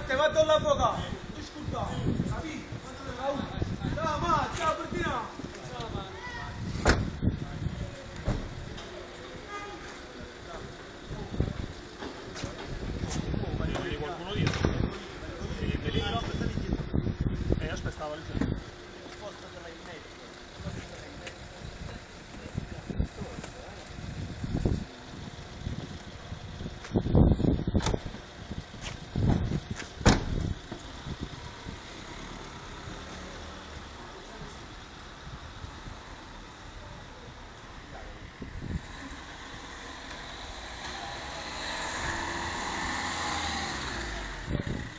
te va toda la boca. Disculpa. David, Daha ma, daha bırtina. Qualcuno dietro. Sì, in pericolo. E aspetta, lì. Yeah.